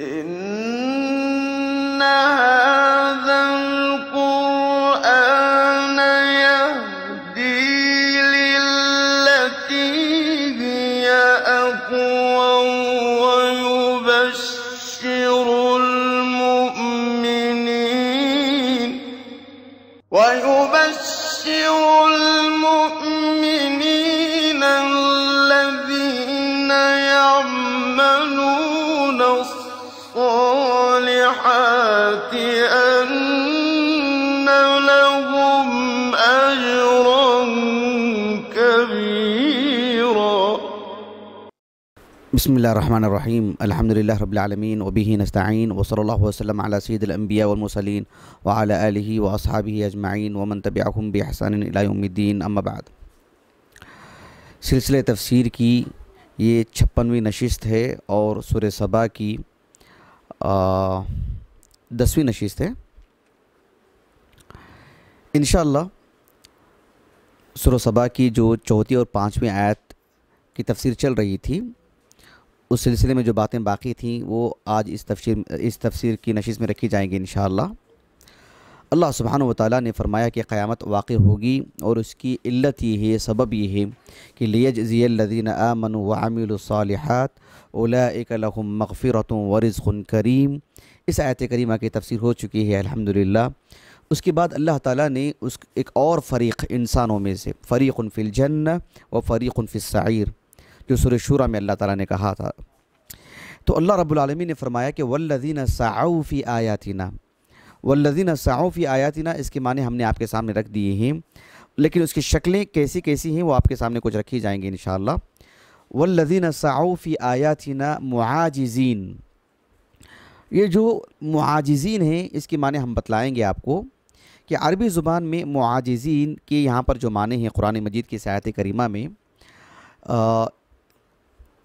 In بسم الله الرحمن الرحيم الحمد لله رب العالمين وبه نستعين وصلى الله وسلم على سيد الأنبياء والمرسلين وعلى آله وأصحابه أجمعين ومن تبعهم بإحسان إلى يوم الدين أما بعد سلسلہ تفسیر کی یہ چھپنویں نشست ہے اور سورہ صبا کی دسویں نشست ہے انشاءاللہ سورہ صبا کی جو چوتھی اور پانچویں آیت کی تفسیر چل رہی تھی اس سلسلے میں جو باتیں باقی تھیں، وہ آج اس تفسیر اس تفسیر کی نشست میں رکھی جائیں گی انشاءاللہ۔ اللہ سبحانہ و تعالیٰ نے فرمایا کہ قیامت واقع ہوگی اور اس کی علت یہ ہے، سبب یہ ہے کہ لیجزی الذین آمنوا وعملوا الصالحات اولئک لهم مغفرت ورزق کریم۔ اس آیت کریمہ کی تفسیر ہو چکی ہے، الحمدللہ۔ اس کے بعد اللہ تعالیٰ نے اس ایک اور فریق انسانوں میں سے، فریق فی الجنہ و فریق فی السعیر۔ جو سورہ شورہ میں اللہ تعالیٰ نے کہا تھا۔ تو اللہ رب العالمین نے فرمایا کہ والذین سعوا فی آیاتنا والذین سعوا فی آیاتنا، اس کے معنی ہم نے آپ کے سامنے رکھ دیے ہیں، لیکن اس کی شکلیں کیسی کیسی ہیں وہ آپ کے سامنے کچھ رکھی جائیں گی انشاءاللہ۔ والذین سعوا فی آیاتنا معاجزین یہ جو معاجزین ہیں، اس کے معنی ہم بتلائیں گے آپ کو کہ عربی زبان میں معاجزین کے یہاں پر جو معنی ہیں، قرآن مجید کی سیاحت کریمہ میں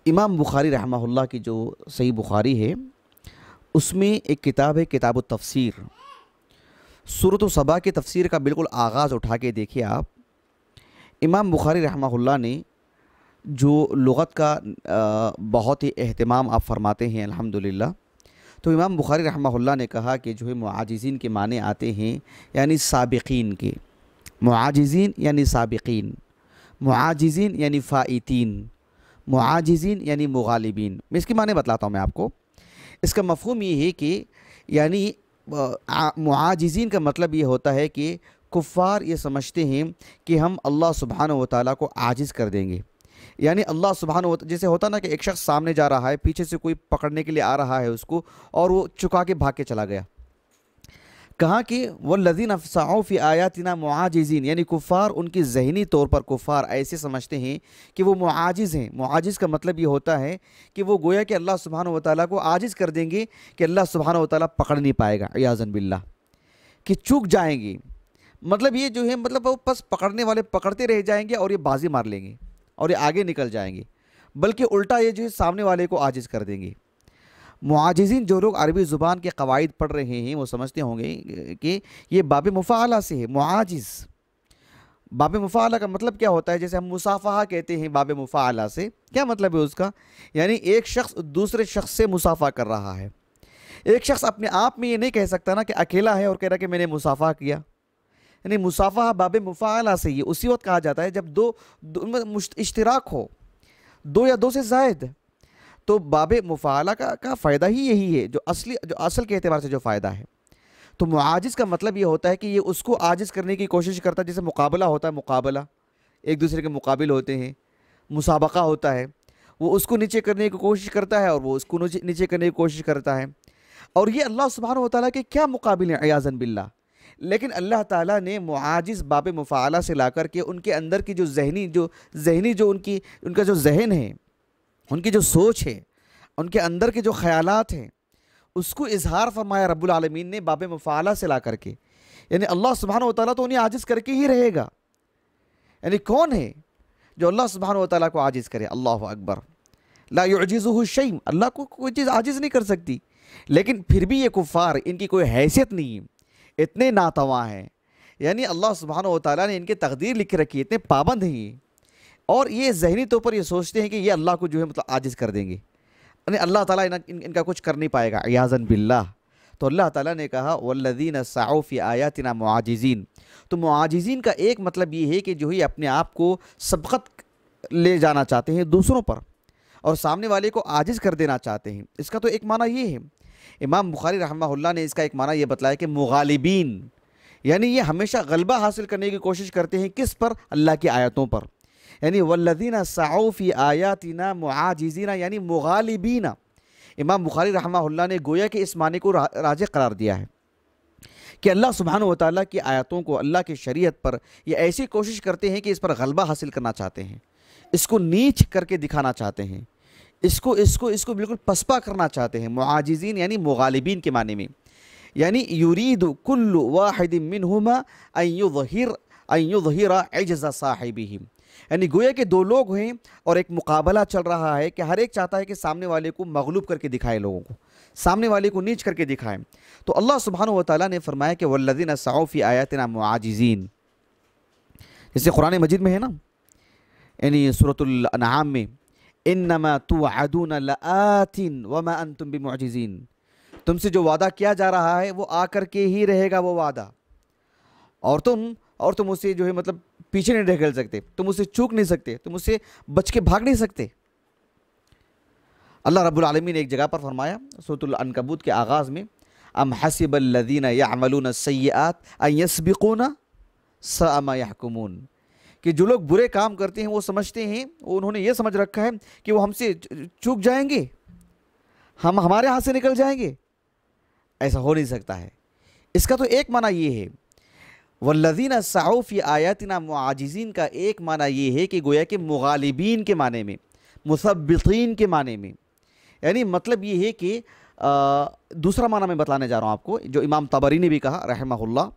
امام بخاری رحمہ اللہ کی جو صحیح بخاری ہے، اس میں ایک کتاب ہے کتاب التفسیر۔ صورت و صبا کی تفسیر کا بالکل آغاز اٹھا کے دیکھیے آپ۔ امام بخاری رحمہ اللہ نے جو لغت کا بہت ہی اہتمام آپ فرماتے ہیں، الحمدللہ۔ تو امام بخاری رحمہ اللہ نے کہا کہ جو ہے معاجزین کے معنی آتے ہیں یعنی سابقین کے۔ معاجزین یعنی سابقین۔ معاجزین یعنی فائتین معاجزین یعنی مغالبین میں اس کے معنی بتلاتا ہوں میں آپ کو۔ اس کا مفہوم یہ ہے کہ یعنی معاجزین کا مطلب یہ ہوتا ہے کہ کفار یہ سمجھتے ہیں کہ ہم اللہ سبحانہ و تعالیٰ کو عاجز کر دیں گے۔ یعنی اللہ سبحانہ و جیسے ہوتا نا کہ ایک شخص سامنے جا رہا ہے، پیچھے سے کوئی پکڑنے کے لیے آ رہا ہے اس کو اور وہ چکا کے بھاگ کے چلا گیا۔ کہا کہ وہ لذین افساؤ فی آیاتنا معاجزین یعنی کفار ان کی ذہنی طور پر کفار ایسے سمجھتے ہیں کہ وہ معاجز ہیں۔ معاجز کا مطلب یہ ہوتا ہے کہ وہ گویا کہ اللہ سبحانہ و تعالیٰ کو عاجز کر دیں گے کہ اللہ سبحانہ و تعالیٰ پکڑ نہیں پائے گا عیاذن باللہ۔ کہ چوک جائیں گے۔ مطلب یہ جو ہے مطلب وہ بس پکڑنے والے پکڑتے رہ جائیں گے اور یہ بازی مار لیں گے اور یہ آگے نکل جائیں گے۔ بلکہ الٹا یہ جو ہے، سامنے والے کو عاجز کر دیں گے۔ معاجزین جو لوگ عربی زبان کے قواعد پڑھ رہے ہیں وہ سمجھتے ہوں گے کہ یہ باب مفعلہ سے ہے، معاجز۔ باب مفعلہ کا مطلب کیا ہوتا ہے؟ جیسے ہم مصافحہ کہتے ہیں باب مفعلہ سے، کیا مطلب ہے اس کا؟ یعنی ایک شخص دوسرے شخص سے مصافحہ کر رہا ہے۔ ایک شخص اپنے آپ میں یہ نہیں کہہ سکتا نا کہ اکیلا ہے اور کہہ رہا کہ میں نے مصافحہ کیا۔ یعنی مصافحہ باب مفعلہ سے یہ اسی وقت کہا جاتا ہے جب دو، دو- اشتراک ہو۔ دو یا دو سے زائد۔ تو باب مفعلہ کا کا فائدہ ہی یہی ہے، جو اصلی جو اصل کے اعتبار سے جو فائدہ ہے۔ تو معاجز کا مطلب یہ ہوتا ہے کہ یہ اس کو عاجز کرنے کی کوشش کرتا ہے جیسے مقابلہ ہوتا ہے، مقابلہ۔ ایک دوسرے کے مقابل ہوتے ہیں، مسابقہ ہوتا ہے۔ وہ اس کو نیچے کرنے کی کوشش کرتا ہے اور وہ اس کو نیچے- کرنے کی کوشش کرتا ہے۔ اور یہ اللہ سبحانہ و تعالیٰ کے کیا مقابل ہیں عیاذن باللہ۔ لیکن اللہ تعالیٰ نے معاجز باب مفعلہ سے لا کر کے ان کے اندر کی جو ذہنی جو ذہنی جو ان کی ان کا جو ذہن ہے ان کی جو سوچ ہے، ان کے اندر کے جو خیالات ہیں، اس کو اظہار فرمایا رب العالمین نے باب مفعلہ سے لا کر کے۔ یعنی اللہ سبحانہ و تعالیٰ تو انہیں عاجز کر کے ہی رہے گا۔ یعنی کون ہے جو اللہ سبحانہ و تعالیٰ کو عاجز کرے؟ اللہ اکبر۔ لا يعجزه شيء اللہ کو کوئی چیز عاجز نہیں کر سکتی۔ لیکن پھر بھی یہ کفار، ان کی کوئی حیثیت نہیں ہے۔ اتنے ناتواں ہیں۔ یعنی اللہ سبحانہ و تعالیٰ نے ان کی تقدیر لکھ رکھی، اتنے پابند ہیں۔ اور یہ ذہنی طور پر یہ سوچتے ہیں کہ یہ اللہ کو جو ہے مطلب عاجز کر دیں گے۔ یعنی اللہ تعالیٰ ان ان کا کچھ کر نہیں پائے گا ایازن باللہ۔ تو اللہ تعالیٰ نے کہا والذین سعوا فی آیاتنا معاجزین تو معاجزین کا ایک مطلب یہ ہے کہ جو ہی اپنے آپ کو سبقت لے جانا چاہتے ہیں دوسروں پر اور سامنے والے کو عاجز کر دینا چاہتے ہیں۔ اس کا تو ایک معنی یہ ہے۔ امام بخاری رحمہ اللہ نے اس کا ایک معنی یہ بتلایا کہ مغالبین یعنی یہ ہمیشہ غلبہ حاصل کرنے کی کوشش کرتے ہیں کس پر؟ اللہ کی آیتوں پر۔ یعنی والذین سعوا فی آیاتنا معاجزین یعنی مغالبین۔ امام بخاری رحمہ اللہ نے گویا کہ اس معنی کو را- راجع قرار دیا ہے کہ اللہ سبحانہ و تعالیٰ کی آیتوں کو اللہ کی شریعت پر یہ ایسی کوشش کرتے ہیں کہ اس پر غلبہ حاصل کرنا چاہتے ہیں۔ اس کو نیچ کر کے دکھانا چاہتے ہیں۔ اس کو اس کو اس کو بالکل پسپا کرنا چاہتے ہیں۔ معاجزین یعنی مغالبین کے معنی میں۔ یعنی یرید کل واحد منہما ان یظہر ان یظہر عجز صاحبہم۔ یعنی گویا کہ دو لوگ ہیں اور ایک مقابلہ چل رہا ہے کہ ہر ایک چاہتا ہے کہ سامنے والے کو مغلوب کر کے دکھائے لوگوں کو، سامنے والے کو نیچ کر کے دکھائیں تو اللہ سبحانہ و تعالیٰ نے فرمایا کہ والذین سعوا فی آیاتنا معاجزین جیسے قرآن مجید میں ہے نا یعنی صورت الانعام میں انما توعدون لآت وما انتم بمعجزین تم سے جو وعدہ کیا جا رہا ہے وہ آ کر کے ہی رہے گا وہ وعدہ۔ اور تم اور تم اسے جو ہے مطلب پیچھے نہیں ڈھکیل سکتے، تم اسے چوک نہیں سکتے، تم اسے بچ کے بھاگ نہیں سکتے۔ اللہ رب العالمین نے ایک جگہ پر فرمایا سورۃ العنکبوت کے آغاز میں، ام حسب الذین یعملون السیئات ان یسبقونا ساء ما یحکمون۔ کہ جو لوگ برے کام کرتے ہیں، وہ سمجھتے ہیں، وہ انہوں نے یہ سمجھ رکھا ہے کہ وہ ہم سے چوک جائیں گے۔ ہم ہمارے ہاتھ سے نکل جائیں گے۔ ایسا ہو نہیں سکتا ہے۔ اس کا تو ایک معنی یہ ہے والذین سعوا فی آیاتنا معاجزین کا ایک معنی یہ ہے کہ گویا کہ مغالبین کے معنی میں مثبتین کے معنی میں۔ یعنی مطلب یہ ہے کہ دوسرا معنی میں بتلانے جا رہا ہوں آپ کو، جو امام طبری نے بھی کہا، رحمہ اللہ،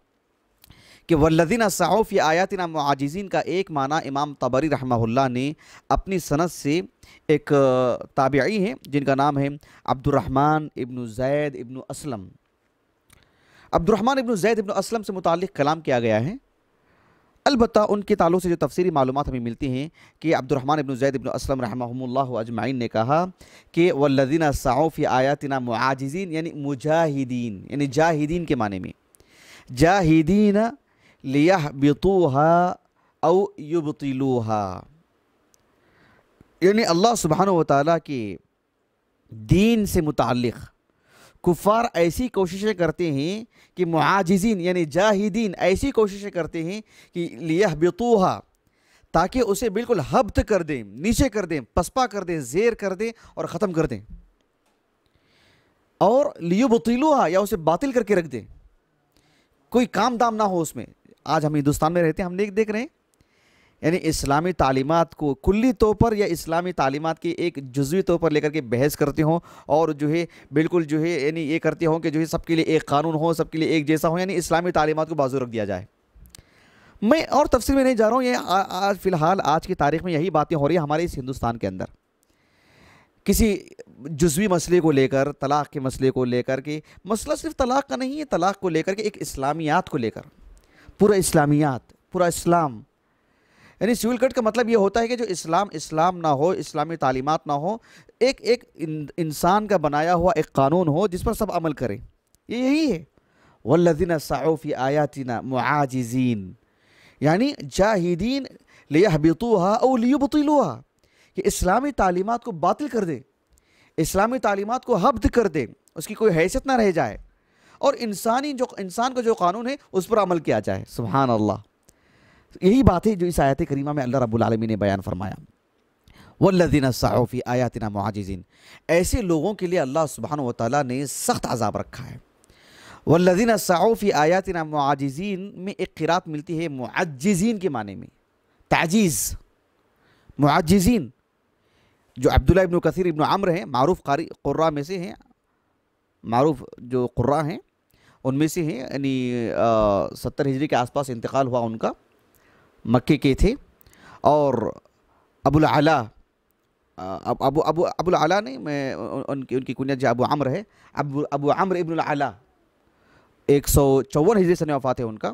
کہ والذین سعوا فی آیاتنا معاجزین کا ایک معنی امام طبری رحمہ اللہ نے اپنی سند سے ایک تابعی ہیں، جن کا نام ہے عبد الرحمن ابن زید ابن اسلم۔ عبد الرحمن ابن زید ابن اسلم سے متعلق کلام کیا گیا ہے۔ البتہ ان کے تعلق سے جو تفسیری معلومات ہمیں ملتی ہیں کہ عبد الرحمن ابن زید ابن اسلم رحمہم اللہ اجمعین نے کہا کہ والذین سعوا فی آیاتنا معاجزین یعنی مجاہدین یعنی جاہدین کے معنی میں۔ جاہدین لیحبطوها او یبطلوها۔ یعنی اللہ سبحانہ و تعالیٰ کے دین سے متعلق۔ کفار ایسی کوششیں کرتے ہیں کہ معاجزین یعنی جاہدین ایسی کوششیں کرتے ہیں کہ لیحبطوها، تاکہ اسے بالکل حبت کر دیں، نیچے کر دیں، پسپا کر دیں، زیر کر دیں اور ختم کر دیں۔ اور لیبطلوها یا اسے باطل کر کے رکھ دیں۔ کوئی کام دام نہ ہو اس میں۔ آج ہم ہندوستان میں رہتے ہیں، ہم دیکھ دیکھ رہے ہیں۔ یعنی اسلامی تعلیمات کو کلی طور پر یا اسلامی تعلیمات کی ایک جزوی طور پر لے کر کے بحث کرتے ہوں اور جو ہے بالکل جو ہے یعنی یہ کرتے ہوں کہ جو ہے سب کے لیے ایک قانون ہو، سب کے لیے ایک جیسا ہو یعنی اسلامی تعلیمات کو بازو رکھ دیا جائے۔ میں اور تفصیل میں نہیں جا رہا ہوں، یہ آج فی الحال آج کی تاریخ میں یہی باتیں ہو رہی ہیں ہمارے اس ہندوستان کے اندر۔ کسی جزوی مسئلے کو لے کر، طلاق کے مسئلے کو لے کر کے، مسئلہ صرف طلاق کا نہیں ہے طلاق کو لے کر کے ایک اسلامیات کو لے کر۔ پورا اسلامیات، پورا اسلام یعنی سول کٹ کا مطلب یہ ہوتا ہے کہ جو اسلام اسلام نہ ہو، اسلامی تعلیمات نہ ہو، ایک ایک انسان کا بنایا ہوا ایک قانون ہو جس پر سب عمل کریں۔ یہ یہی ہے۔ والذین سعوا فی آیاتنا معاجزین یعنی جاہدین لیحبطوها او لیبطلوها کہ اسلامی تعلیمات کو باطل کر دے اسلامی تعلیمات کو حبد کر دے اس کی کوئی حیثیت نہ رہ جائے۔ اور انسانی جو، انسان کا جو قانون ہے، اس پر عمل کیا جائے۔ سبحان اللہ۔ یہی بات ہے جو اس آیت کریمہ میں اللہ رب العالمین نے بیان فرمایا۔ والذین سعوا فی آیاتنا معاجزین ایسے لوگوں کے لیے اللہ سبحانہ و تعالیٰ نے سخت عذاب رکھا ہے۔ والذین سعوا فی آیاتنا معاجزین میں ایک قرات ملتی ہے معجزین کے معنی میں۔ تعجیز معجزین جو عبداللہ ابن کثیر ابن عمر ہیں، معروف قاری قرہ میں سے ہیں۔ معروف جو قرہ ہیں، ان میں سے ہیں یعنی ستر ہجری کے آس پاس انتقال ہوا ان کا۔ مکے کے تھے اور ابو العلا ابو ابو ابو العلا نہیں، میں ان ان کی ان کی کنیت جو ابو عمر ہے۔ ابو ابو عمر ابن العلا، ایک سو چون ہجری سن وفات ہے ان کا۔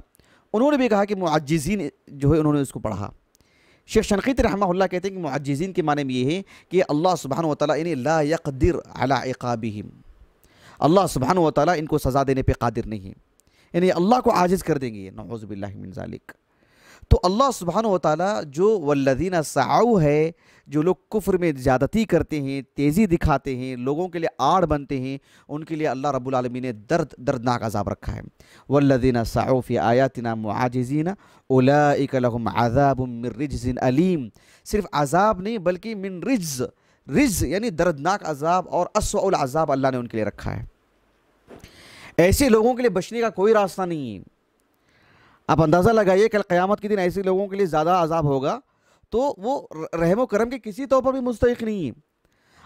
انہوں نے بھی کہا کہ معجزین جو ہے انہوں نے اس کو پڑھا۔ شیخ شنقیت رحمہ اللہ کہتے ہیں کہ معجزین کے معنی میں یہ ہے کہ اللہ سبحانہ و تعالیٰ یعنی لا یقدر علی عقابہم۔ اللہ سبحانہ و تعالیٰ ان کو سزا دینے پہ قادر نہیں ہے۔ یعنی اللہ کو عاجز کر دیں گے۔ نعوذ باللہ من ذالک تو اللہ سبحانہ و تعالیٰ جو والذین سعو ہے، جو لوگ کفر میں زیادتی کرتے ہیں، تیزی دکھاتے ہیں، لوگوں کے لیے آڑ بنتے ہیں، ان کے لیے اللہ رب العالمین نے درد، دردناک عذاب رکھا ہے۔ والذین سعو فی آیاتنا معاجزین اولئک لهم عذاب من رجز علیم۔ صرف عذاب نہیں، بلکہ من رجز رجز یعنی دردناک عذاب اور اسوء العذاب اللہ نے ان کے لیے رکھا ہے۔ ایسے لوگوں کے لیے بچنے کا کوئی راستہ نہیں ہے۔ آپ اندازہ لگائیے کل قیامت کے دن ایسے لوگوں کے لیے زیادہ عذاب ہوگا تو وہ رحم و کرم کے کسی طور پر بھی مستحق نہیں ہے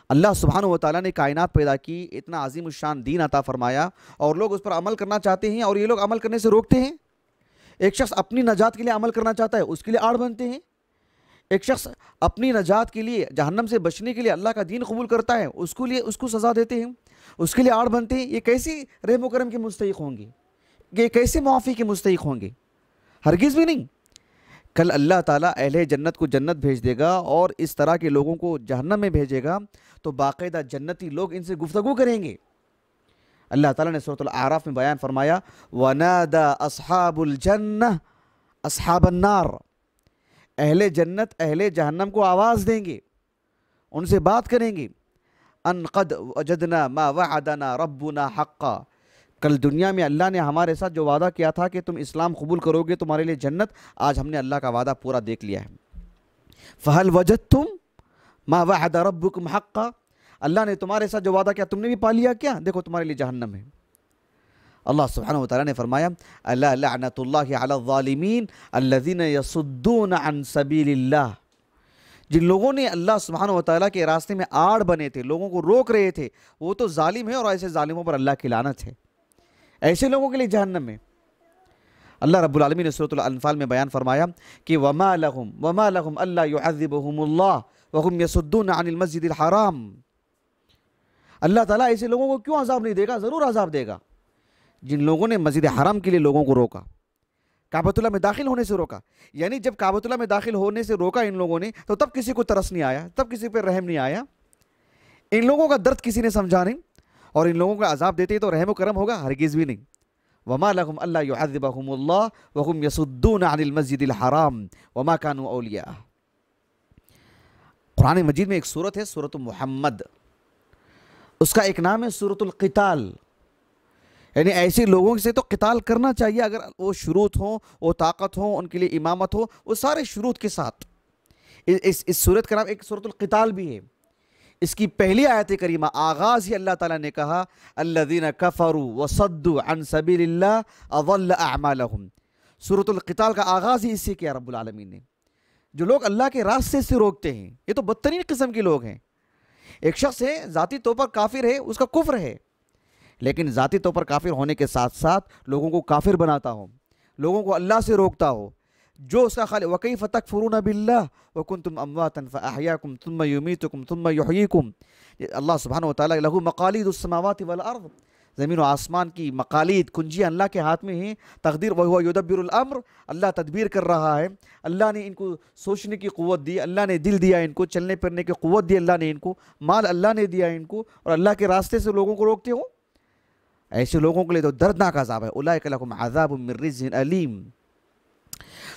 اللہ سبحانہ و تعالیٰ نے کائنات پیدا کی، اتنا عظیم الشان دین عطا فرمایا اور لوگ اس پر عمل کرنا چاہتے ہیں اور یہ لوگ عمل کرنے سے روکتے ہیں۔ ایک شخص اپنی نجات کے لیے عمل کرنا چاہتا ہے، اس کے لیے آڑ بنتے ہیں۔ ایک شخص اپنی نجات کے لیے، جہنم سے بچنے کے لیے اللہ کا دین قبول کرتا ہے، اس کو لیے، اس کو سزا دیتے ہیں۔ اس کے لیے آڑ بنتے ہیں۔ یہ کیسی رحم و کرم کے مستحق ہوں گے؟ یہ کیسے معافی کے مستحق ہوں گے؟ ہرگز بھی نہیں۔ کل اللہ تعالیٰ اہل جنت کو جنت بھیج دے گا اور اس طرح کے لوگوں کو جہنم میں بھیجے گا۔ تو باقاعدہ جنتی لوگ ان سے گفتگو کریں گے۔ اللہ تعالیٰ نے صورت العراف میں بیان فرمایا وَنَادَا أَصْحَابُ الْجَنَّةِ أَصْحَابَ النَّارِ۔ اہل جنت اہل جہنم کو آواز دیں گے، ان سے بات کریں گے۔ ان قد وجدنا ما وعدنا ربنا حقا۔ کل دنیا میں اللہ نے ہمارے ساتھ جو وعدہ کیا تھا کہ تم اسلام قبول کرو گے تمہارے لیے جنت، آج ہم نے اللہ کا وعدہ پورا دیکھ لیا ہے۔ فہل وجد تم ما وعد ربکم حقا؟ اللہ نے تمہارے ساتھ جو وعدہ کیا، تم نے بھی پا لیا کیا؟ دیکھو تمہارے لیے جہنم ہے۔ اللہ سبحانہ و تعالیٰ نے فرمایا اللہ لعنت اللہ علی الظالمین الذین یصدون عن سبیل اللہ جن لوگوں نے اللہ سبحانہ و تعالیٰ کے راستے میں آڑ بنے تھے، لوگوں کو روک رہے تھے، وہ تو ظالم ہے اور ایسے ظالموں پر اللہ کی لعنت ہے۔ ایسے لوگوں کے لیے جہنم میں۔ اللہ رب العالمین نے صورت الانفال میں بیان فرمایا کہ وما لهم وما لهم اللہ يعذبهم اللہ وهم يصدون عن المسجد الحرام۔ اللہ تعالیٰ ایسے لوگوں کو کیوں عذاب نہیں دے گا؟ ضرور عذاب دے گا۔ جن لوگوں نے مسجد حرام کے لیے لوگوں کو روکا، کعبۃ اللہ میں داخل ہونے سے روکا۔ یعنی جب کعبۃ اللہ میں داخل ہونے سے روکا ان لوگوں نے، تو تب کسی کو ترس نہیں آیا، تب کسی پہ رحم نہیں آیا۔ ان لوگوں کا درد کسی نے سمجھا نہیں۔ اور ان لوگوں کا عذاب دیتے تو رحم و کرم ہوگا، ہرگز بھی نہیں۔ وما لهم اللہ يعذبهم اللہ وهم يصدون عن المسجد الحرام وما كانوا اولیاء قرآن مجید میں ایک صورت ہے صورت محمد۔ اس کا ایک نام ہے صورت القتال۔ یعنی ایسے لوگوں سے تو قتال کرنا چاہیے، اگر وہ شروط ہوں، وہ طاقت ہوں، ان کے لیے امامت ہو، وہ سارے شروط کے ساتھ۔ اس اس صورت کا نام ایک صورت القتال بھی ہے۔ اس کی پہلی آیت کریمہ آغاز ہی اللہ تعالیٰ نے کہا، الذین کفروا وصدوا عن سبیل اللہ اضل اعمالهم صورت القتال کا آغاز ہی اس سے کیا رب العالمین نے۔ جو لوگ اللہ کے راستے سے روکتے ہیں، یہ تو بدترین قسم کے لوگ ہیں۔ ایک شخص ہے، ذاتی طور پر کافر ہے، اس کا کفر ہے۔ لیکن ذاتی طور پر کافر ہونے کے ساتھ ساتھ لوگوں کو کافر بناتا ہو، لوگوں کو اللہ سے روکتا ہو۔ جو اس کا خالق وَكَيْفَ تَكْفُرُونَ بِاللَّهِ وَكُنْتُمْ أَمْوَاتًا فَأَحْيَاكُمْ ثُمَّ يُمِيتُكُمْ ثُمَّ يُحْيِيكُمْ اللہ سبحانہ وتعالی لہو مقالید السماوات والارض زمین و آسمان کی مقالید کنجیاں اللہ کے ہاتھ میں ہیں تقدیر وہو یدبر الامر اللہ تدبیر کر رہا ہے اللہ نے ان کو سوچنے کی قوت دی اللہ نے دل دیا ان کو چلنے پھرنے کی قوت دی اللہ نے ان کو مال اللہ نے دیا ان کو اور اللہ کے راستے سے لوگوں کو روکتے ہو ایسے لوگوں کے لیے تو دردناک عذاب ہے اولئک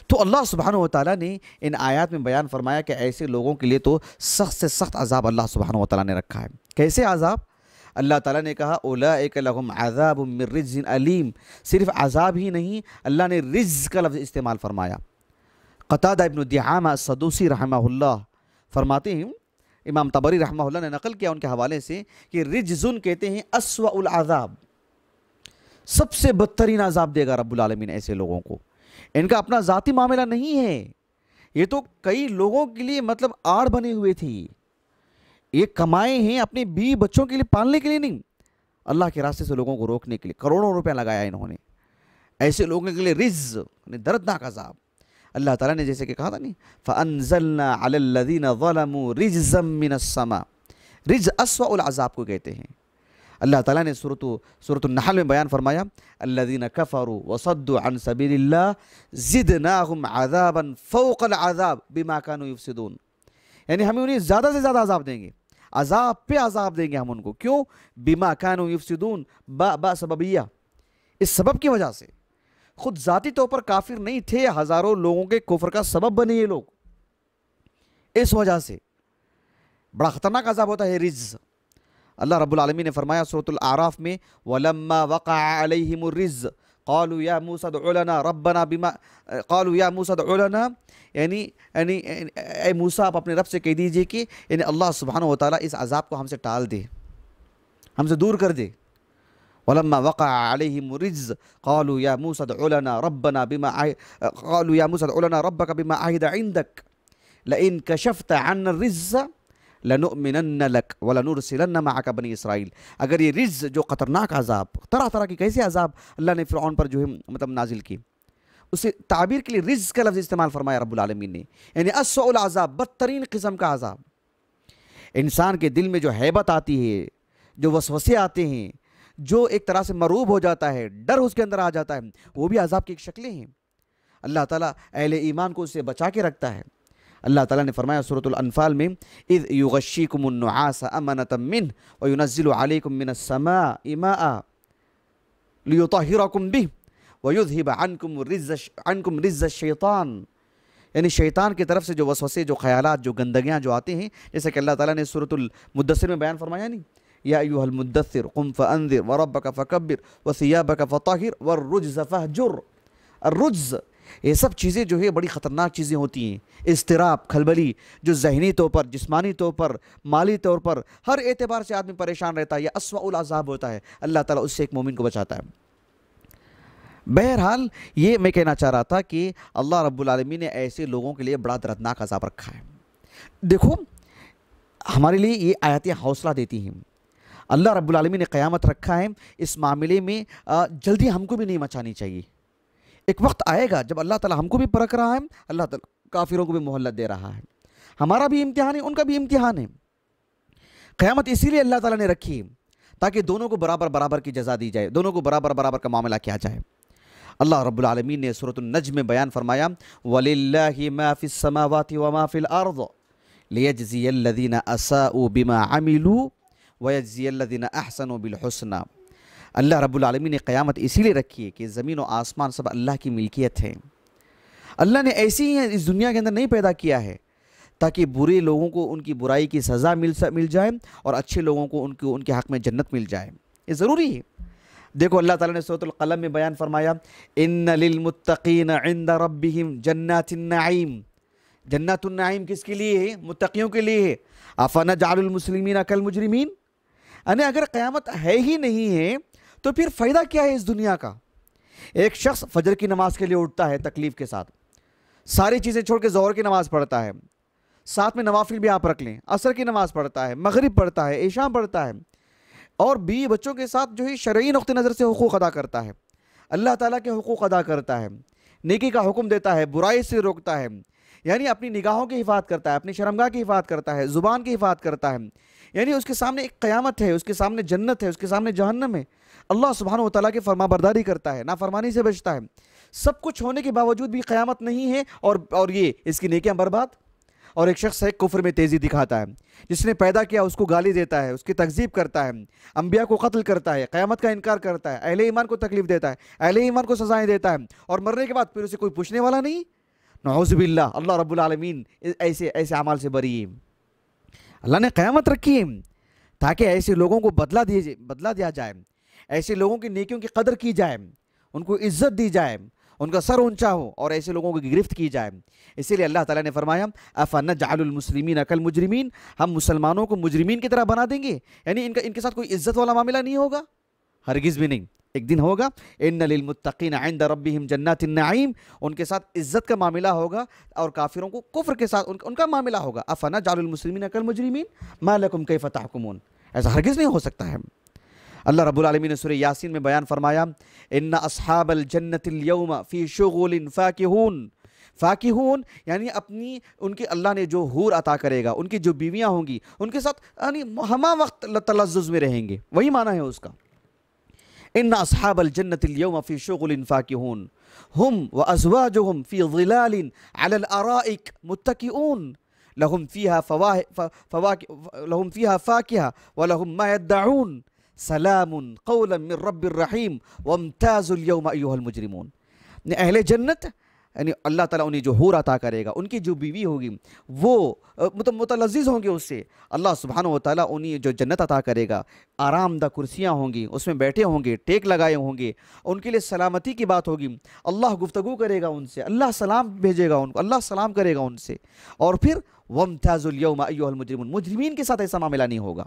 تو اللہ سبحانہ و تعالیٰ نے ان آیات میں بیان فرمایا کہ ایسے لوگوں کے لیے تو سخت سے سخت عذاب اللہ سبحانہ و تعالیٰ نے رکھا ہے۔ کیسے عذاب؟ اللہ تعالیٰ نے کہا اولئک لهم عذاب من رجز علیم۔ صرف عذاب ہی نہیں، اللہ نے رجز کا لفظ استعمال فرمایا۔ قطادہ ابن دعامہ صدوسی رحمہ اللہ فرماتے ہیں، امام طبری رحمہ اللہ نے نقل کیا ان کے حوالے سے کہ رجزن کہتے ہیں اسوأ العذاب۔ سب سے بدترین عذاب دے گا رب العالمین ایسے لوگوں کو۔ ان کا اپنا ذاتی معاملہ نہیں ہے۔ یہ تو کئی لوگوں کے لیے مطلب آڑ بنے ہوئے تھی یہ کمائے ہیں اپنے بی بچوں کے لیے پالنے کے لیے نہیں۔ اللہ کے راستے سے لوگوں کو روکنے کے لیے کروڑوں روپے لگایا انہوں نے۔ ایسے لوگوں کے لیے رز یعنی دردناک عذاب۔ اللہ تعالیٰ نے جیسے کہ کہا تھا نہیں فَأَنزَلْنَا عَلَى الَّذِينَ ظَلَمُوا رِجْزًا مِّنَ السَّمَا رج اسوأ العذاب کو کہتے ہیں۔ اللہ تعالیٰ نے صورت صورت النحل میں بیان فرمایا، الذین کفروا وصدوا عن سبیل اللہ زدناہم عذابا فوق العذاب بما كانوا یفسدون۔ یعنی ہم انہیں زیادہ سے زیادہ عذاب دیں گے۔ عذاب پہ عذاب دیں گے ہم ان کو۔ کیوں؟ بما كانوا یفسدون، با با سببیہ۔ اس سبب کی وجہ سے۔ خود ذاتی طور پر کافر نہیں تھے، ہزاروں لوگوں کے کفر کا سبب بنے یہ لوگ۔ اس وجہ سے بڑا خطرناک عذاب ہوتا ہے رز اللہ رب العالمین نے فرمایا سورة الأعراف میں ولما وقع عَلَيْهِمُ الرز قالوا يا موسى ادع لنا ربنا بما قالوا يا موسى ادع لنا يعني يعني أي موسى اپ اپنے رب سے کہہ دیجئے کہ یعنی اللہ سبحانہ و اس عذاب کو ہم سے ٹال دے ہم سے دور کر دے۔ ولما وقع عليهم الرِّزْ قالوا يا موسى ادع لنا ربنا بما قالوا يا موسى ادع ربك بما عهد عندك لئن كشفت عَنَّ الرِّزَّ لنؤمنن لك ولنرسلن معك بني اسرائیل۔ اگر یہ رز جو خطرناک عذاب، طرح طرح کی کیسے عذاب اللہ نے فرعون پر جو ہے مطلب نازل کی، اسے تعبیر کے لیے رز کا لفظ استعمال فرمایا رب العالمین نے۔ یعنی اسوء العذاب، بدترین قسم کا عذاب۔ انسان کے دل میں جو حیبت آتی ہے، جو وسوسے آتے ہیں، جو ایک طرح سے مروب ہو جاتا ہے، ڈر اس کے اندر آ جاتا ہے، وہ بھی عذاب کی ایک شکلیں ہیں۔ اللہ تعالیٰ اہل ایمان کو اس سے بچا کے رکھتا ہے۔ اللہ تعالیٰ نے فرمایا صورت الانفال میں اذ یغشیکم النعاس امنتا من وینزل علیکم من السماء ماء لیطہرکم بہ ویذہب عنکم رز عنکم رز الشیطان یعنی شیطان کی طرف سے جو وسوسے جو خیالات جو گندگیاں جو آتے ہیں جیسے کہ اللہ تعالیٰ نے صورت المدثر میں بیان فرمایا نہیں یا ایوہ المدثر قم فانذر وربک فکبر وثیابک فطہر والرجز فہجر الرجز یہ سب چیزیں جو ہے بڑی خطرناک چیزیں ہوتی ہیں۔ اضطراب، کھلبلی جو ذہنی طور پر، جسمانی طور پر، مالی طور پر ہر اعتبار سے آدمی پریشان رہتا ہے یہ اسوأ العذاب ہوتا ہے۔ اللہ تعالیٰ اس سے ایک مومن کو بچاتا ہے۔ بہرحال یہ میں کہنا چاہ رہا تھا کہ اللہ رب العالمین نے ایسے لوگوں کے لیے بڑا دردناک عذاب رکھا ہے۔ دیکھو، ہمارے لیے یہ آیاتیں حوصلہ دیتی ہیں۔ اللہ رب العالمین نے قیامت رکھا ہے۔ اس معاملے میں جلدی ہم کو بھی نہیں مچانی چاہیے۔ ایک وقت آئے گا جب اللہ تعالیٰ ہم کو بھی پرکھ رہا ہے، اللہ تعالیٰ کافروں کو بھی محلت دے رہا ہے۔ ہمارا بھی امتحان ہے، ان کا بھی امتحان ہے۔ قیامت اسی لیے اللہ تعالیٰ نے رکھی تاکہ دونوں کو برابر برابر کی جزا دی جائے، دونوں کو برابر برابر کا معاملہ کیا جائے۔ اللہ رب العالمین نے صورت النجم میں بیان فرمایا، وَلِلَّهِ مَا فِي السَّمَاوَاتِ وَمَا فِي الْأَرْضِ لِيَجْزِيَ الَّذِينَ أَسَاءُوا بِمَا عَمِلُوا وَيَجْزِيَ الَّذِينَ أَحْسَنُوا بِالْحُسْنَى۔ اللہ رب العالمین نے قیامت اسی لیے رکھی ہے کہ زمین و آسمان سب اللہ کی ملکیت ہیں۔ اللہ نے ایسی ہی اس دنیا کے اندر نہیں پیدا کیا ہے تاکہ برے لوگوں کو ان کی برائی کی سزا مل مل جائے اور اچھے لوگوں کو ان کو ان کے حق میں جنت مل جائے۔ یہ ضروری ہے۔ دیکھو اللہ تعالیٰ نے صورت القلم میں بیان فرمایا، ان للمتقین عند ربهم جنات النعیم جنات النعیم کس کے لیے ہے؟ متقیوں کے لیے ہے۔ افنجعل المسلمین کالمجرمین یعنی اگر قیامت ہے ہی نہیں ہے تو پھر فائدہ کیا ہے اس دنیا کا؟ ایک شخص فجر کی نماز کے لیے اٹھتا ہے تکلیف کے ساتھ۔ ساری چیزیں چھوڑ کے زہر کی نماز پڑھتا ہے۔ ساتھ میں نوافل بھی آپ رکھ لیں۔ عصر کی نماز پڑھتا ہے، مغرب پڑھتا ہے، عشاء پڑھتا ہے۔ اور بیوی بچوں کے ساتھ جو ہے شرعی نقطہ نظر سے حقوق ادا کرتا ہے۔ اللہ تعالیٰ کے حقوق ادا کرتا ہے۔ نیکی کا حکم دیتا ہے، برائی سے روکتا ہے۔ یعنی اپنی نگاہوں کی حفاظت کرتا ہے، اپنی شرمگاہ کی حفاظت کرتا ہے، زبان کی حفاظت کرتا ہے۔ یعنی اس کے سامنے ایک قیامت ہے، اس کے سامنے جنت ہے، اس کے سامنے جہنم ہے۔ اللہ سبحانہ و تعالیٰ کی فرما برداری کرتا ہے، نافرمانی سے بچتا ہے۔ سب کچھ ہونے کے باوجود بھی قیامت نہیں ہے اور اور یہ، اس کی نیکیاں برباد۔ اور ایک شخص ہے، کفر میں تیزی دکھاتا ہے۔ جس نے پیدا کیا، اس کو گالی دیتا ہے، اس کی تکذیب کرتا ہے۔ انبیاء کو قتل کرتا ہے، قیامت کا انکار کرتا ہے۔ اہل ایمان کو تکلیف دیتا ہے، اہل ایمان کو سزائیں دیتا ہے۔ اور مرنے کے بعد پھر اسے کوئی پوچھنے والا نہیں۔ نعوذ باللہ، اللہ رب العالمین ایسے ایسے عمال سے بری۔ اللہ نے قیامت رکھی ہے تاکہ ایسے لوگوں کو بدلا دیے بدلا دیا جائے۔ ایسے لوگوں کی نیکیوں کی قدر کی جائے، ان کو عزت دی جائے، ان کا سر اونچا ہو اور ایسے لوگوں کی گرفت کی جائے۔ اسی لیے اللہ تعالیٰ نے فرمایا افنجعل المسلمین عقل مجرمین ہم مسلمانوں کو مجرمین کی طرح بنا دیں گے؟ یعنی ان کا، ان کے ساتھ کوئی عزت والا معاملہ نہیں ہوگا؟ ہرگز بھی نہیں۔ ایک دن ہوگا، ان للمتقین عند ربهم جنات النعیم ان کے ساتھ عزت کا معاملہ ہوگا اور کافروں کو کفر کے ساتھ، ان کا معاملہ ہوگا۔ افنجعل المسلمین عقل مجرمین ما لکم کیف تحکمون ایسا ہرگز نہیں ہو سکتا ہے۔ اللہ رب العالمین نے سورہ یاسین میں بیان فرمایا إن أصحاب الجنت اليوم فی شغل فاکہون فاکہون یعنی اپنی ان کی اللہ نے جو حور عطا کرے گا ان کی جو بیویاں ہوں گی ان کے ساتھ یعنی ہمہ وقت تلزز میں رہیں گے وہی معنی ہے اس کا۔ إن أصحاب الجنت اليوم فی شغل فاکہون ہم وازواجہم فی ظلال علی الارائک متکئون لهم فيها فواكه لهم فيها فاكهة ولهم ما يدعون. سلام قولا من رب الرحيم وامتازوا اليوم أيها المجرمون۔ یعنی اہل جنت یعنی اللہ تعالیٰ انہیں جو حور عطا کرے گا، ان کی جو بیوی ہوگی، وہ مطلب متلذذ ہوں گے اس سے۔ اللہ سبحانہ و تعالیٰ انہیں جو جنت عطا کرے گا، آرام دہ کرسیاں ہوں گی، اس میں بیٹھے ہوں گے، ٹیک لگائے ہوں گے، ان کے لیے سلامتی کی بات ہوگی۔ اللہ گفتگو کرے گا ان سے، اللہ سلام بھیجے گا ان کو، اللہ سلام کرے گا ان سے۔ اور پھر وَمْتَازُ الْيَوْمَ أَيُّهَا الْمُجْرِمُونَ، مجرمین کے ساتھ ایسا معاملہ نہیں ہوگا۔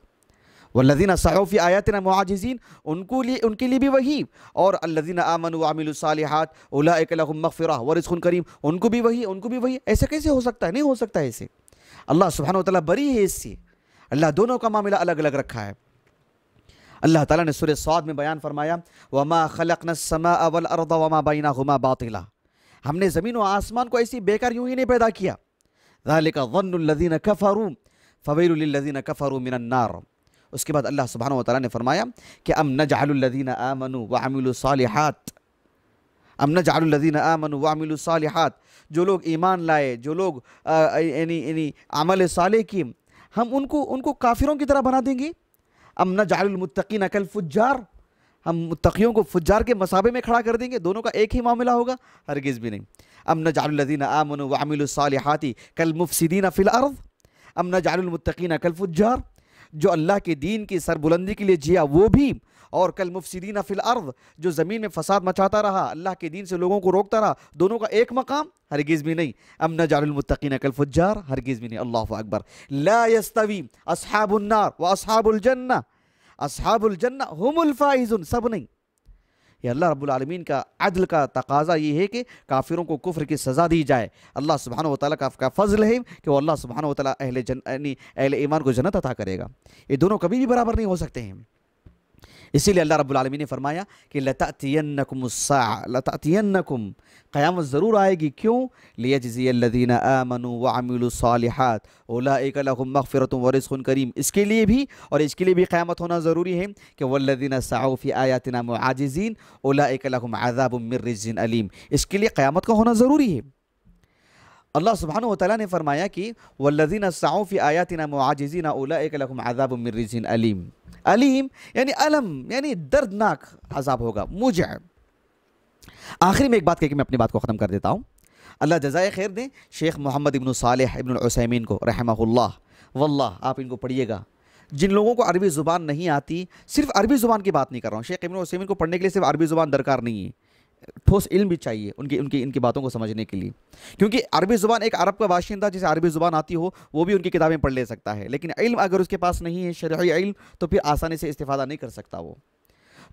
والذین سعوا فی آیاتنا معاجزین، ان کو لیے ان کے لیے بھی وہی۔ اور الذین آمنوا وعملوا الصالحات اولئک لهم مغفرہ ورزق کریم، ان کو بھی وہی، ان کو بھی وہی۔ ایسے کیسے ہو سکتا ہے؟ نہیں ہو سکتا ہے ایسے۔ اللہ سبحانہ و بری ہے اس سے۔ اللہ دونوں کا معاملہ الگ الگ رکھا ہے۔ اللہ تعالیٰ نے سورہ سعود میں بیان فرمایا، وما خلقنا السماء والارض وما بینہما باطلا۔ ہم نے زمین و آسمان کو ایسی بیکار یوں ہی نہیں پیدا کیا۔ ذالک ظن الذین کفروا فویل للذین کفروا من النار۔ اس کے بعد اللہ سبحانہ و تعالیٰ نے فرمایا کہ ام نجعل الذین آمنوا وعملوا الصالحات، ام نجعل الذین آمنوا وعملوا الصالحات، جو لوگ ایمان لائے، جو لوگ یعنی یعنی عمل صالح کی ہم ان کو ان کو کافروں کی طرح بنا دیں گے؟ ام نجعل المتقین کالفجار، ہم متقیوں کو فجار کے مسابے میں کھڑا کر دیں گے؟ دونوں کا ایک ہی معاملہ ہوگا، ہرگز بھی نہیں۔ ام نجعل الذین آمنوا وعملوا الصالحات کالمفسدین فی الارض، ام نجعل المتقین کالفجار جو اللہ کے دین کی سربلندی کے لیے جیا وہ بھی، اور کل مفسدین فی الارض، جو زمین میں فساد مچاتا رہا، اللہ کے دین سے لوگوں کو روکتا رہا، دونوں کا ایک مقام ہرگز بھی نہیں۔ ام نجعل المتقین کالفجار، ہرگز بھی نہیں۔ اللہ اکبر۔ لا یستوی اصحاب النار و اصحاب الجنہ اصحاب الجنہ ہم الفائزون، سب نہیں۔ یہ اللہ رب العالمین کا عدل کا تقاضا یہ ہے کہ کافروں کو کفر کی سزا دی جائے۔ اللہ سبحانہ و تعالیٰ کا فضل ہے کہ وہ اللہ سبحانہ و تعالیٰ اہل جن یعنی اہل ایمان کو جنت عطا کرے گا۔ یہ دونوں کبھی بھی برابر نہیں ہو سکتے ہیں۔ اسی لیے اللہ رب العالمین نے فرمایا کہ لَتَأْتِيَنَّكُمُ السَّاعَ لَتَأْتِيَنَّكُمْ قیامت ضرور آئے گی کیوں لِيَجْزِيَ الَّذِينَ آمَنُوا وَعَمِلُوا الصَّالِحَاتِ أُولَئِكَ لَهُمْ مَغْفِرَةٌ وَرِزْقٌ کریم اس کے لیے بھی اور اس کے لیے بھی قیامت ہونا ضروری ہے کہ وَالَّذِينَ سَعَوْا فِي آيَاتِنَا مُعَاجِزِينَ أُولَئِكَ لَهُمْ عَذَابٌ مِّن رِجْزٍ أَلِيمٍ اس کے لیے قیامت کا ہونا ضروری ہے علیم یعنی علم یعنی دردناک عذاب ہوگا مجع آخری میں ایک بات کہہ کے میں اپنی بات کو ختم کر دیتا ہوں۔ اللہ جزائے خیر دیں شیخ محمد ابن صالح ابن العثیمین کو، رحمہ اللہ، واللہ، آپ ان کو پڑھیے گا۔ جن لوگوں کو عربی زبان نہیں آتی، صرف عربی زبان کی بات نہیں کر رہا ہوں۔ شیخ ابن العثیمین کو پڑھنے کے لیے صرف عربی زبان درکار نہیں ہے۔ ٹھوس علم بھی چاہیے ان کی ان کی ان کی باتوں کو سمجھنے کے لیے۔ کیونکہ عربی زبان ایک عرب کا باشندہ جسے عربی زبان آتی ہو، وہ بھی ان کی کتابیں پڑھ لے سکتا ہے۔ لیکن علم اگر اس کے پاس نہیں ہے، شرعی علم، تو پھر آسانی سے استفادہ نہیں کر سکتا وہ۔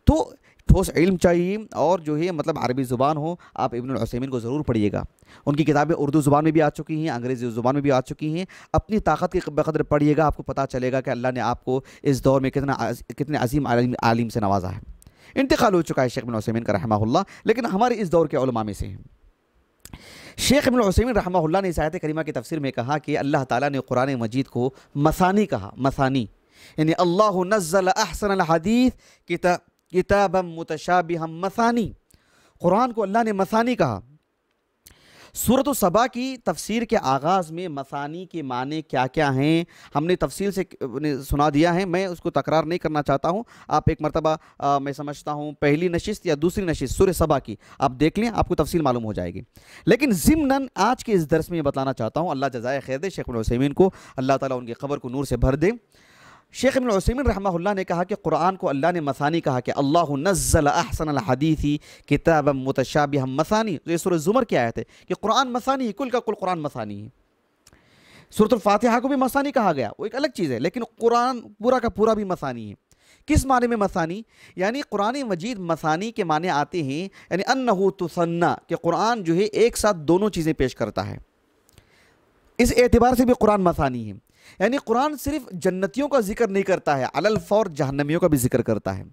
تو ٹھوس علم چاہیے، اور جو ہے مطلب عربی زبان ہو، آپ ابن العثیمین کو ضرور پڑھیے گا۔ ان کی کتابیں اردو زبان میں بھی آ چکی ہیں، انگریزی زبان میں بھی آ چکی ہیں۔ اپنی طاقت کے بقدر پڑھیے گا، آپ کو پتہ چلے گا کہ اللہ نے آپ کو اس دور میں کتنا، کتنے عظیم، عالم عالم سے نوازا ہے۔ انتقال ہو چکا ہے شیخ بن عثیمین کا رحمہ اللہ، لیکن ہمارے اس دور کے علماء میں سے ہیں۔ شیخ ابن عثیمین رحمہ اللہ نے اس آیت کریمہ کی تفسیر میں کہا کہ اللہ تعالیٰ نے قرآن مجید کو مسانی کہا مسانی یعنی اللہ نزل احسن الحدیث کتا، کتابا متشابہا قرآن کو اللہ نے مسانی کہا۔ صورت و صبا کی تفسیر کے آغاز میں مثانی کے معنی کیا کیا ہیں؟ ہم نے تفصیل سے سنا دیا ہے، میں اس کو تکرار نہیں کرنا چاہتا ہوں۔ آپ ایک مرتبہ میں سمجھتا ہوں، پہلی نشست یا دوسری نشست سورہ صبا کی، آپ دیکھ لیں، آپ کو تفصیل معلوم ہو جائے گی۔ لیکن ضمناً آج کے اس درس میں یہ بتانا چاہتا ہوں، اللہ جزائے خیر دے شیخ ابن کو، اللہ تعالیٰ ان کی قبر کو نور سے بھر دے۔ شیخ ابن عثیمین رحمہ اللہ نے کہا کہ قرآن کو اللہ نے مثانی کہا کہ اللہ نزل احسن الحدیثی کتابا متشابہ مثانی. تو یہ سورہ زمر کی آیت ہے کہ قرآن مثانی ہے، کل کا کل قرآن مثانی ہے۔ سورۃ الفاتحہ کو بھی مثانی کہا گیا، وہ ایک الگ چیز ہے، لیکن قرآن پورا کا پورا بھی مثانی ہے۔ کس معنی میں مثانی؟ یعنی قرآن مجید مثانی کے معنی آتے ہیں یعنی انہو تثنا کہ قرآن جو ہے ایک ساتھ دونوں چیزیں پیش کرتا ہے۔ اس اعتبار سے بھی قرآن مثانی ہے۔ یعنی قرآن صرف جنتیوں کا ذکر نہیں کرتا ہے علل فور جہنمیوں کا بھی ذکر کرتا ہے۔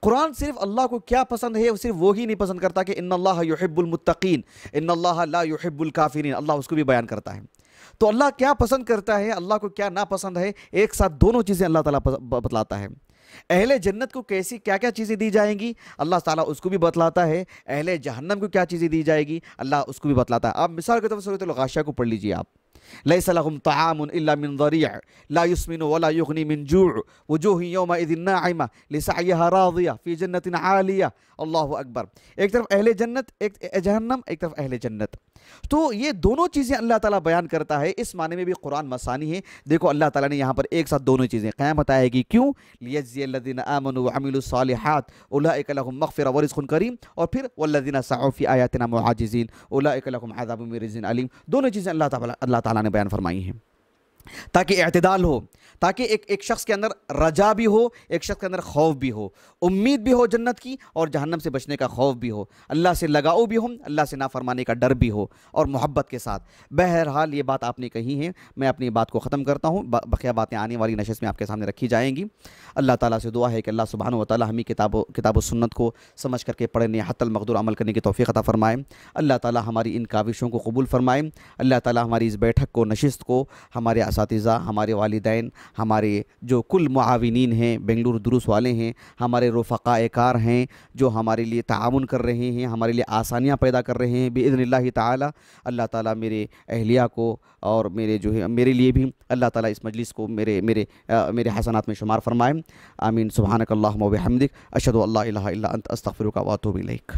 قرآن صرف اللہ کو کیا پسند ہے، صرف وہ صرف وہی نہیں پسند کرتا کہ ان اللہ یحب المتقین، ان اللہ لا یحب الکافرین، اللہ اس کو بھی بیان کرتا ہے۔ تو اللہ کیا پسند کرتا ہے، اللہ کو کیا ناپسند ہے، ایک ساتھ دونوں چیزیں اللہ تعالیٰ بتلاتا ہے۔ اہل جنت کو کیسی کیا کیا چیزیں دی جائیں گی؟ اللہ تعالیٰ اس کو بھی بتلاتا ہے۔ اہل جہنم کو کیا چیزیں دی جائے گی؟ اللہ اس کو بھی بتلاتا ہے۔ آپ مثال کے طور پر صورت الغاشیہ کو پڑھ لیجیے آپ۔ لیس لهم طعام إلا من ضريع لا يسمن ولا يغني من جوع. وجوه يومئذ ناعمة لسعيها راضية في جنة عالية. اللہ اکبر ایک طرف اہل جنت ایک جہنم ایک طرف اہل جنت تو یہ دونوں چیزیں اللہ تعالیٰ بیان کرتا ہے۔ اس معنی میں بھی قرآن مسانی ہے۔ دیکھو اللہ تعالیٰ نے یہاں پر ایک ساتھ دونوں چیزیں قیامت آئے گی۔ کیوں؟ لیجزی الذین آمنوا وعملوا الصالحات اولئک لهم مغفرہ ورزق کریم۔ اور پھر والذین سعوا فی آیاتنا معاجزین اولئک لهم عذاب من رجز علیم۔ دونوں چیزیں اللہ تعالیٰ اللہ تعالیٰ نے بیان فرمائی ہیں۔ تاکہ اعتدال ہو۔ تاکہ ایک ایک شخص کے اندر رجا بھی ہو، ایک شخص کے اندر خوف بھی ہو۔ امید بھی ہو جنت کی اور جہنم سے بچنے کا خوف بھی ہو۔ اللہ سے لگاؤ بھی ہو اللہ سے نافرمانے کا ڈر بھی ہو اور محبت کے ساتھ۔ بہرحال یہ بات آپ نے کہی ہے۔ میں اپنی بات کو ختم کرتا ہوں۔ با- بقیہ باتیں آنے والی نشست میں آپ کے سامنے رکھی جائیں گی۔ اللہ تعالیٰ سے دعا ہے کہ اللہ سبحانہ و تعالیٰ ہمیں کتاب و کتاب و سنت کو سمجھ کر کے پڑھنے حت المقدور عمل کرنے کی توفیق عطا فرمائے۔ اللہ تعالیٰ ہماری ان کاوشوں کو قبول فرمائے۔ اللہ تعالیٰ ہماری اس بیٹھک کو، نشست کو، ہمارے اساتذہ، ہمارے والدین ہمارے جو کل معاونین ہیں بنگلور دروس والے ہیں، ہمارے رفقاء کار ہیں جو ہمارے لیے تعاون کر رہے ہیں، ہمارے لیے آسانیاں پیدا کر رہے ہیں۔ بإذن اللہ تعالیٰ اللہ تعالیٰ میرے اہلیہ کو اور میرے جو ہے، میرے لیے بھی اللہ تعالیٰ اس مجلس کو میرے میرے میرے حسنات میں شمار فرمائے۔ آمین۔ سبحانک اللہم و بحمدک اشہدو اللہ الہ الا انت، استغفرک و اتوب الیک۔